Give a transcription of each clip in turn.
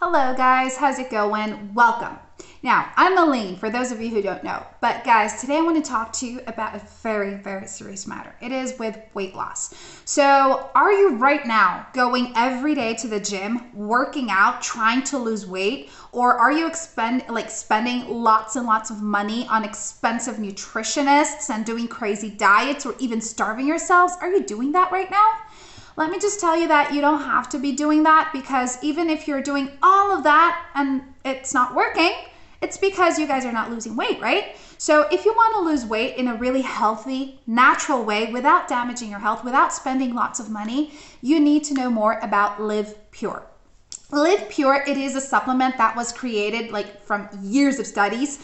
Hello guys, how's it going? Welcome. Now, I'm Aline, for those of you who don't know. But guys, today I want to talk to you about a very, very serious matter. It is with weight loss. So, are you right now going every day to the gym, working out, trying to lose weight, or are you expend like spending lots and lots of money on expensive nutritionists and doing crazy diets or even starving yourselves? Are you doing that right now? Let me just tell you that you don't have to be doing that because even if you're doing all of that and it's not working, it's because you guys are not losing weight, right? So, if you want to lose weight in a really healthy, natural way without damaging your health, without spending lots of money, you need to know more about Liv Pure. Liv Pure, it is a supplement that was created like from years of studies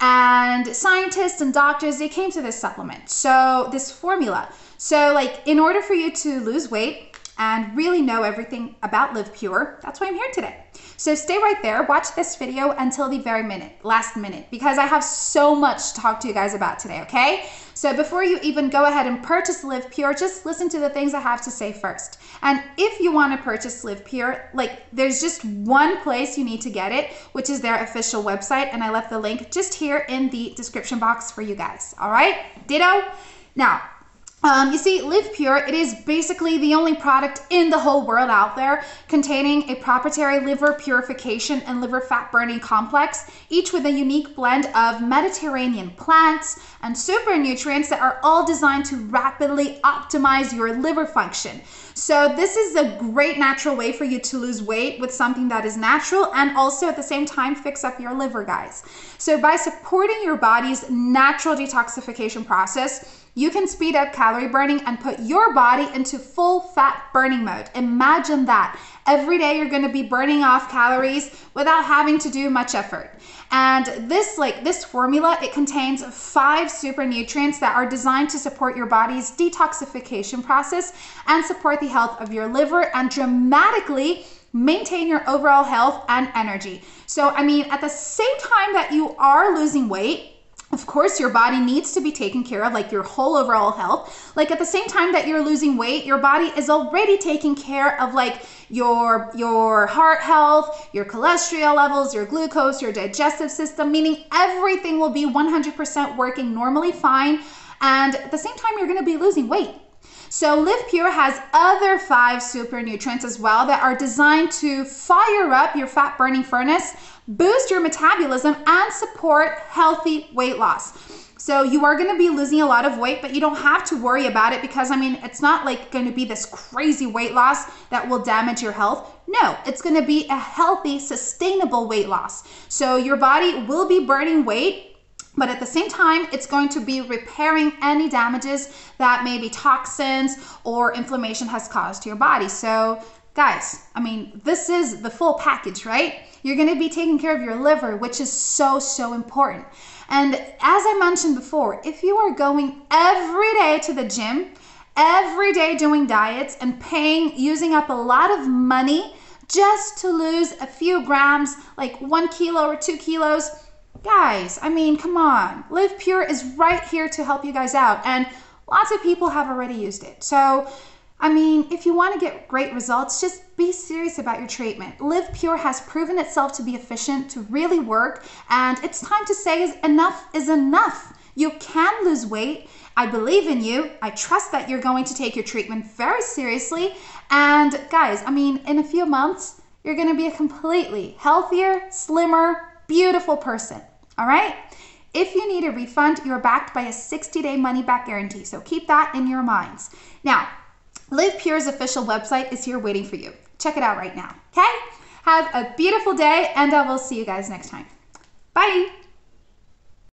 and scientists and doctors they came to this supplement. So this formula. So like in order for you to lose weight and really know everything about Liv Pure that's why i'm here today. So stay right there. Watch this video until the very minute last minute because i have so much to talk to you guys about today okay so before you even go ahead and purchase Liv Pure just listen to the things i have to say first. And if you want to purchase Liv Pure like there's just one place you need to get it which is their official website and i left the link just here in the description box for you guys all right? Ditto. Now um, you see, Liv Pure, it is basically the only product in the whole world out there containing a proprietary liver purification and liver fat burning complex, each with a unique blend of Mediterranean plants and super nutrients that are all designed to rapidly optimize your liver function. So, this is a great natural way for you to lose weight with something that is natural and also at the same time fix up your liver, guys. So, by supporting your body's natural detoxification process, you can speed up calorie burning and put your body into full fat burning mode. Imagine that. Every day you're going to be burning off calories without having to do much effort. And this like this formula, it contains five super nutrients that are designed to support your body's detoxification process and support the health of your liver and dramatically maintain your overall health and energy. So, I mean, at the same time that you are losing weight, of course your body needs to be taken care of like your whole overall health. Like at the same time that you're losing weight your body is already taking care of like your your heart health your cholesterol levels your glucose your digestive system meaning everything will be 100% working normally fine. And at the same time you're going to be losing weight so Liv Pure has other five super nutrients as well that are designed to fire up your fat burning furnace, boost your metabolism, and support healthy weight loss. So you are going to be losing a lot of weight, but you don't have to worry about it because I mean, it's not like going to be this crazy weight loss that will damage your health. No, it's going to be a healthy, sustainable weight loss. So your body will be burning weight but at the same time, it's going to be repairing any damages that maybe toxins or inflammation has caused to your body. So, guys, I mean, this is the full package, right? You're going to be taking care of your liver, which is so, so important. And as I mentioned before, if you are going every day to the gym, every day doing diets and paying, using up a lot of money just to lose a few grams, like one kilo or two kilos, Guys, I mean, come on. Liv Pure is right here to help you guys out, and lots of people have already used it. So, I mean, if you want to get great results, just be serious about your treatment. Liv Pure has proven itself to be efficient, to really work, and it's time to say enough is enough. You can lose weight. I believe in you. I trust that you're going to take your treatment very seriously. And guys, I mean, in a few months, you're going to be a completely healthier, slimmer, beautiful person. All right? If you need a refund, you're backed by a 60 day money back guarantee. So keep that in your minds. Now, Liv Pure's official website is here waiting for you. Check it out right now. Okay? Have a beautiful day, and I will see you guys next time. Bye.